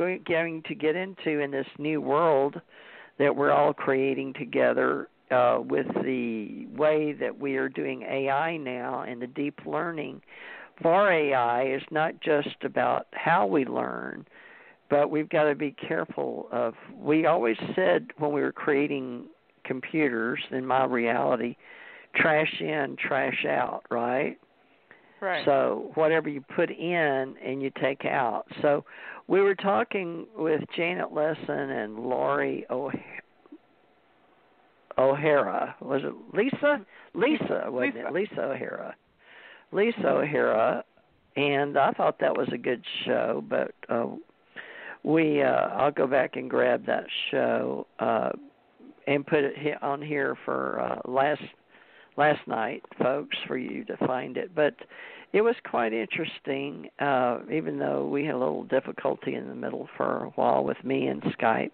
going, to get into in this new world that we're all creating together uh, with the way that we are doing AI now and the deep learning for AI is not just about how we learn, but we've got to be careful of. We always said when we were creating computers in my reality, trash in, trash out, right? Right. So whatever you put in and you take out. So we were talking with Janet Lesson and Laurie O'Hara. Was it Lisa? Lisa, wasn't Lisa. it? Lisa O'Hara. Lisa O'Hara, and I thought that was a good show, but uh, we uh, I'll go back and grab that show uh, and put it on here for uh, last last night, folks, for you to find it. But it was quite interesting, uh, even though we had a little difficulty in the middle for a while with me and Skype.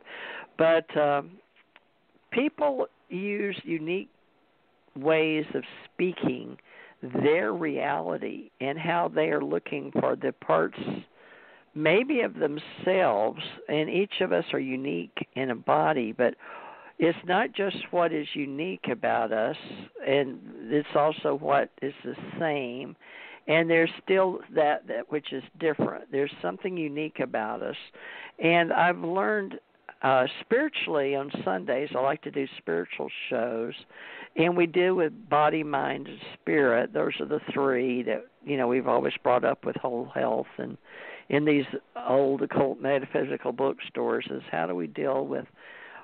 But um, people use unique ways of speaking their reality and how they are looking for the parts maybe of themselves and each of us are unique in a body but it's not just what is unique about us and it's also what is the same. And there's still that that which is different. There's something unique about us. And i've learned uh spiritually on sundays i like to do spiritual shows and we do with body mind and spirit. Those are the three that you know we've always brought up with whole health and in these old occult metaphysical bookstores is how do we deal with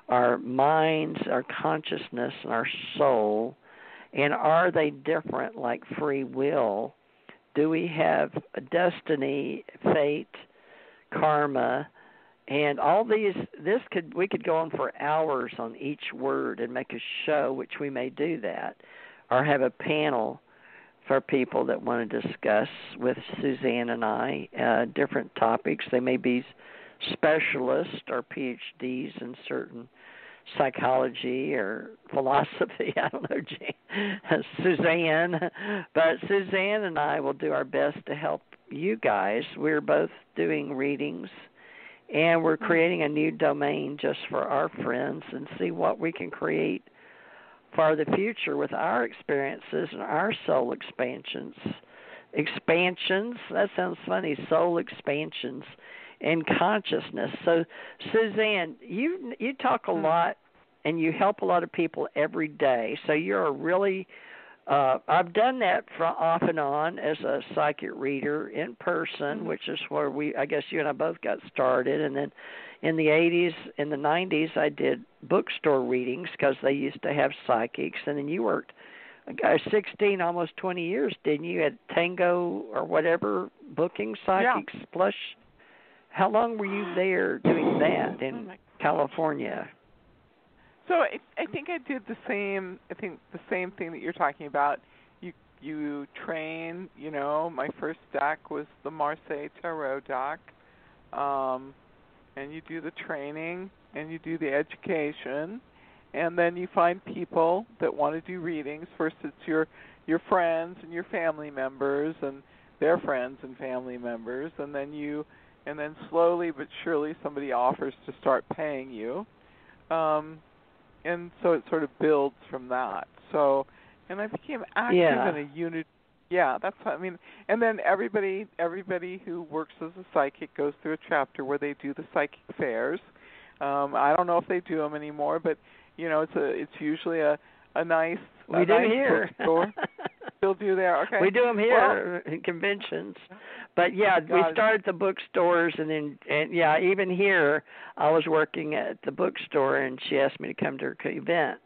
our minds, our consciousness, and our soul, and are they different like free will? Do we have destiny, fate, karma, and all these? This could we could go on for hours on each word and make a show, which we may do that, or have a panel for people that want to discuss with Suzanne and I uh, different topics. They may be specialists or PhDs in certain psychology or philosophy. I don't know, Suzanne, but Suzanne and I will do our best to help you guys. We're both doing readings and we're mm-hmm. creating a new domain just for our friends and see what we can create for the future with our experiences and our soul expansions. Expansions, that sounds funny, soul expansions and consciousness. So Suzanne, you you talk a lot and you help a lot of people every day. So you're a really uh I've done that for off and on as a psychic reader in person, which is where we I guess you and I both got started. And then in the 80s in the 90s I did bookstore readings because they used to have psychics. And then you worked uh, 16 almost 20 years didn't you? At Tango or whatever booking psychics plush how long were you there doing that Oh in my- California So I, I think I did the same. I think the same thing that you're talking about. You you train. You know, my first deck was the Marseille Tarot deck, um, and you do the training and you do the education, and then you find people that want to do readings. First, it's your your friends and your family members and their friends and family members, and then you and then slowly but surely somebody offers to start paying you. Um, and so it sort of builds from that. So, and I became active Yeah. in a unit. Yeah, that's what I mean. And then everybody, everybody who works as a psychic goes through a chapter where they do the psychic fairs. Um, I don't know if they do them anymore, but you know, it's a, it's usually a, a nice, a we do nice here bookstore. Still do there. Okay. we do them here in conventions but yeah we Got started the bookstores and then and yeah even here i was working at the bookstore and she asked me to come to her event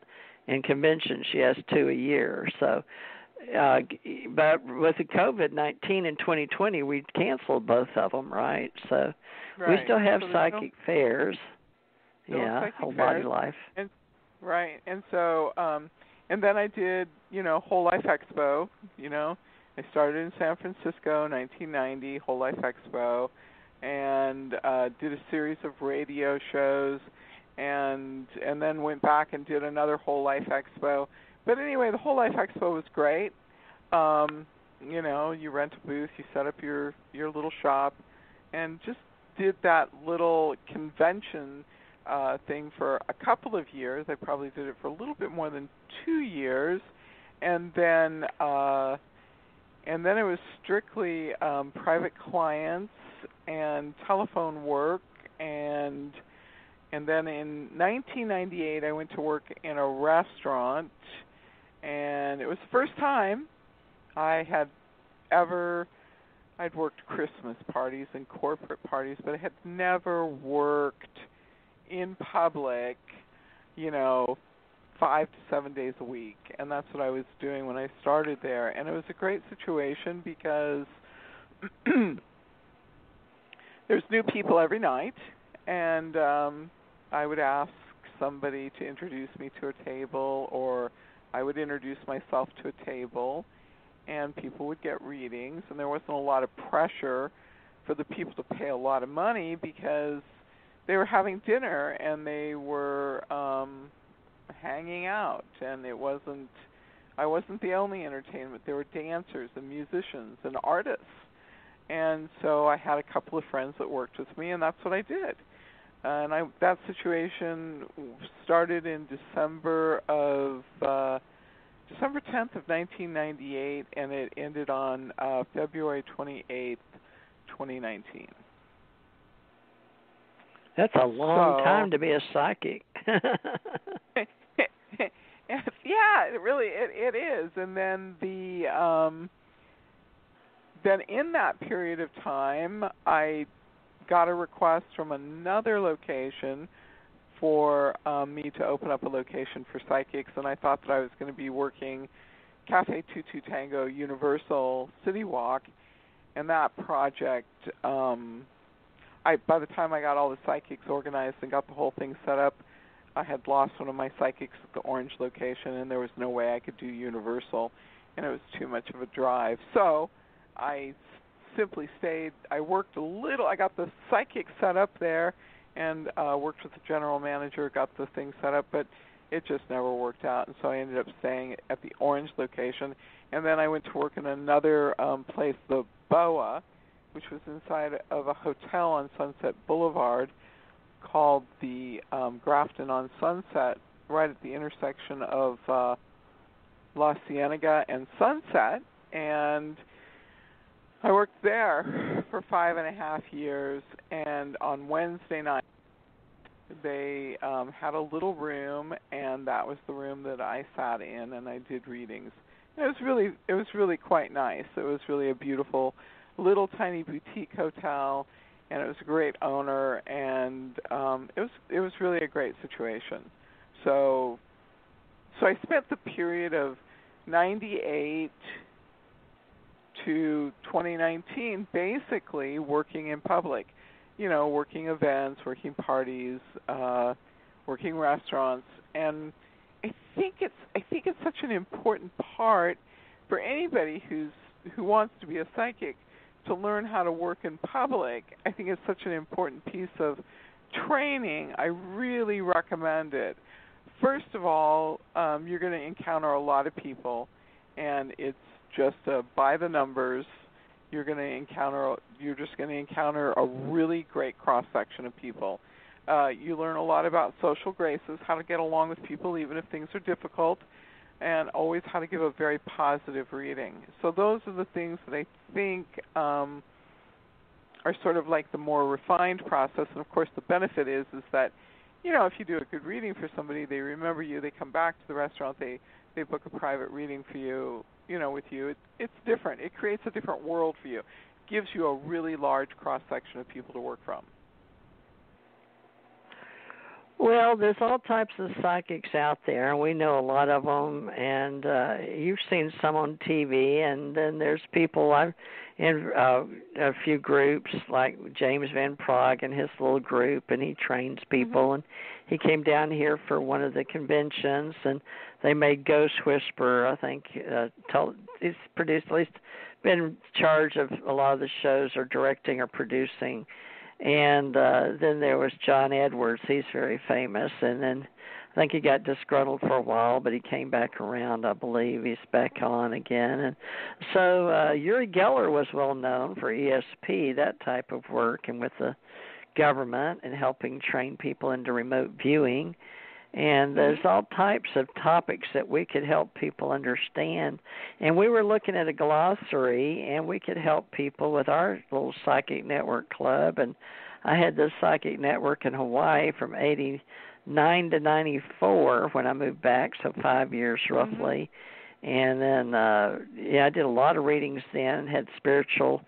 and convention she has two a year so uh but with the covid 19 and 2020 we canceled both of them right so Right. we still have So psychic fairs Still yeah psychic whole body fairs. life Right. And so um and then I did, you know, Whole Life Expo, you know. I started in San Francisco 1990, Whole Life Expo and uh did a series of radio shows and and then went back and did another Whole Life Expo. But anyway, the Whole Life Expo was great. Um you know, you rent a booth, you set up your your little shop and just did that little convention uh, thing for a couple of years. I probably did it for a little bit more than two years, and then uh, and then it was strictly um, private clients and telephone work. And and then in 1998 I went to work in a restaurant. And it was the first time I had ever I'd worked Christmas parties and corporate parties but I had never worked in public, you know, 5 to 7 days a week. And that's what I was doing when I started there. And it was a great situation because there's new people every night. And um I would ask somebody to introduce me to a table or I would introduce myself to a table and people would get readings. And there wasn't a lot of pressure for the people to pay a lot of money because they were having dinner and they were um hanging out. And it wasn't I wasn't the only entertainment. There were dancers and musicians and artists. And so I had a couple of friends that worked with me and that's what I did. And I that situation started in December of uh December 10th of 1998 and it ended on uh February 28th 2019 That's a long So- time to be a psychic. yeah, it really it it is. And then the um then in that period of time I got a request from another location for um me to open up a location for psychics and I thought that I was going to be working Cafe Tutu Tango Universal City Walk and that project um I by the time I got all the psychics organized and got the whole thing set up I had lost one of my psychics at the Orange location, and there was no way I could do Universal, and it was too much of a drive. So I simply stayed. I worked a little. I got the psychic set up there, and uh, worked with the general manager, got the thing set up, but it just never worked out, and so I ended up staying at the Orange location, and then I went to work in another um, place, the Boa, which was inside of a hotel on Sunset Boulevard called the um, Grafton on Sunset, right at the intersection of uh, La Cienega and Sunset, and I worked there for five and a half years. And on Wednesday night, they um, had a little room, and that was the room that I sat in, and I did readings. It was really, it was really quite nice. It was really a beautiful, little tiny boutique hotel and it was a great owner and um it was it was really a great situation. So so i spent the period of 98 to 2019 basically working in public you know working events working parties uh working restaurants and i think it's i think it's such an important part for anybody who's who wants to be a psychic to learn how to work in public, I think it's such an important piece of training. I really recommend it. First of all, um, you're going to encounter a lot of people, and it's just a by the numbers. You're going to encounter. You're just going to encounter a really great cross section of people. Uh, you learn a lot about social graces, how to get along with people even if things are difficult and always how to give a very positive reading. So those are the things that I think um, are sort of like the more refined process. And of course, the benefit is is that you know if you do a good reading for somebody, they remember you, they come back to the restaurant, they they book a private reading for you, you know, with you. It, it's different. It creates a different world for you. Gives you a really large cross section of people to work from. Well, there's all types of psychics out there, and we know a lot of them. And uh, you've seen some on TV, and then there's people I've in uh, a few groups like James Van Praagh and his little group, and he trains people. Mm-hmm. And he came down here for one of the conventions, and they made Ghost Whisperer. I think uh, told he's produced at least been in charge of a lot of the shows or directing or producing and uh then there was John Edwards. He's very famous. And then I think he got disgruntled for a while but he came back around I believe. He's back on again. And so uh Uri Geller was well known for ESP that type of work and with the government and helping train people into remote viewing. And there's all types of topics that we could help people understand. And we were looking at a glossary, and we could help people with our little psychic network club. And I had this psychic network in Hawaii from 89 to 94 when I moved back, so five years Mm-hmm. roughly. And then, uh yeah, I did a lot of readings then, had spiritual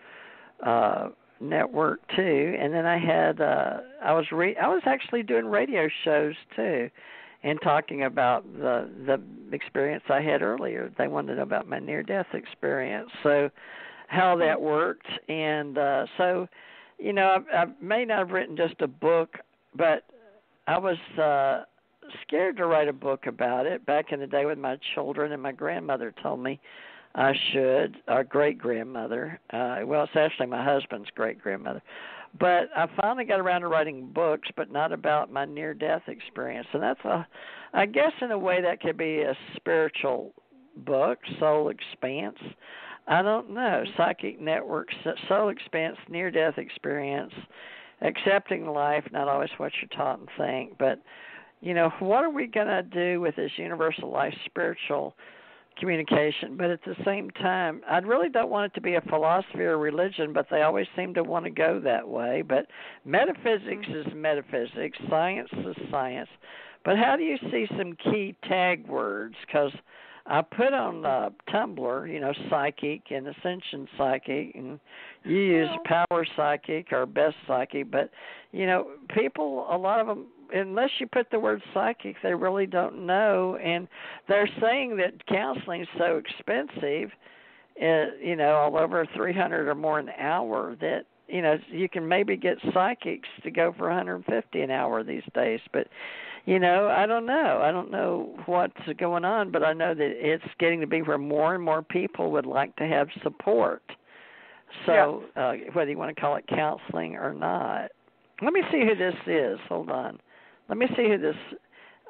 uh network too and then i had uh i was re i was actually doing radio shows too and talking about the the experience i had earlier they wanted to know about my near death experience so how that worked and uh so you know i, I may not have written just a book but i was uh scared to write a book about it back in the day with my children and my grandmother told me I should, our great grandmother. Uh, well, it's actually my husband's great grandmother. But I finally got around to writing books, but not about my near death experience. And that's a, I guess, in a way, that could be a spiritual book, Soul Expanse. I don't know. Psychic Networks, Soul Expanse, Near Death Experience, Accepting Life, not always what you're taught and think. But, you know, what are we going to do with this universal life spiritual? Communication, but at the same time, I really don't want it to be a philosophy or religion, but they always seem to want to go that way. But metaphysics mm-hmm. is metaphysics, science is science. But how do you see some key tag words? Because I put on uh, Tumblr, you know, psychic and ascension psychic, and you use power psychic or best psychic. But you know, people, a lot of them unless you put the word psychic, they really don't know. And they're saying that counseling is so expensive, uh, you know, all over three hundred or more an hour that you know you can maybe get psychics to go for 150 an hour these days. But you know, I don't know. I don't know what's going on, but I know that it's getting to be where more and more people would like to have support. So yeah. uh, whether you want to call it counseling or not. Let me see who this is. Hold on. Let me see who this.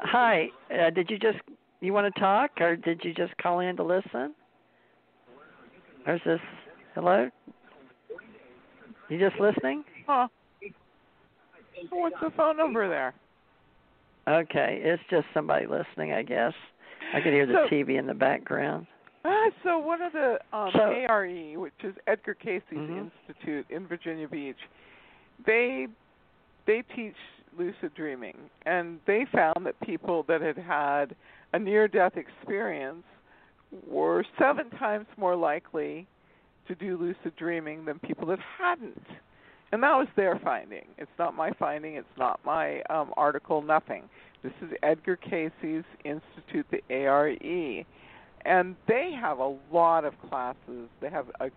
Hi, uh, did you just you want to talk, or did you just call in to listen? Or is this hello? You just listening? Huh. What's the phone number there? Okay, it's just somebody listening, I guess. I could hear the So- TV in the background. Uh, so one of the um, So- ARE, which is Edgar Cayce's Mhm. institute in Virginia Beach, they they teach lucid dreaming, and they found that people that had had a near-death experience were seven times more likely to do lucid dreaming than people that hadn't. And that was their finding. It's not my finding. It's not my um, article. Nothing. This is Edgar Cayce's institute, the ARE, and they have a lot of classes. They have a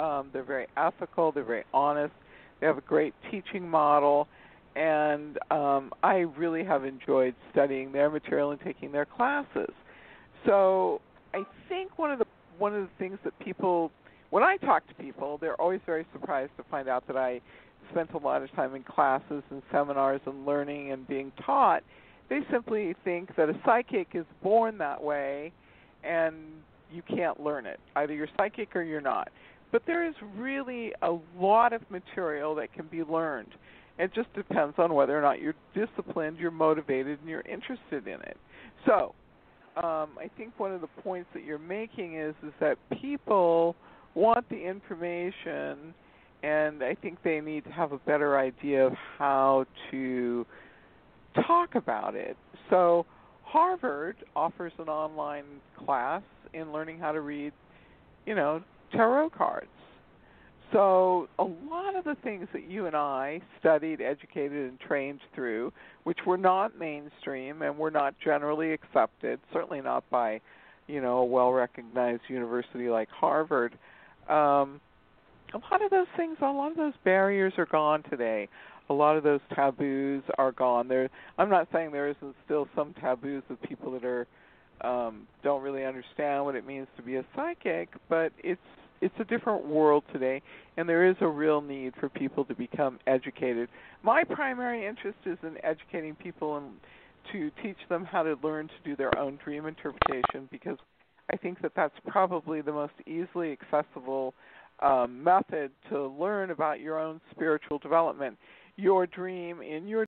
um, they're very ethical. They're very honest. They have a great teaching model, and um, I really have enjoyed studying their material and taking their classes. So I think one of the one of the things that people, when I talk to people, they're always very surprised to find out that I spent a lot of time in classes and seminars and learning and being taught. They simply think that a psychic is born that way, and you can't learn it. Either you're psychic or you're not. But there is really a lot of material that can be learned. It just depends on whether or not you're disciplined, you're motivated, and you're interested in it. So, um, I think one of the points that you're making is is that people want the information, and I think they need to have a better idea of how to talk about it. So, Harvard offers an online class in learning how to read, you know, tarot cards. So, a lot of the things that you and I studied, educated, and trained through, which were not mainstream and were not generally accepted, certainly not by, you know, a well-recognized university like Harvard, um, a lot of those things, a lot of those barriers are gone today. A lot of those taboos are gone. There, I'm not saying there isn't still some taboos with people that are um, don't really understand what it means to be a psychic, but it's it's a different world today, and there is a real need for people to become educated. My primary interest is in educating people and to teach them how to learn to do their own dream interpretation because I think that that's probably the most easily accessible um, method to learn about your own spiritual development. your dream in your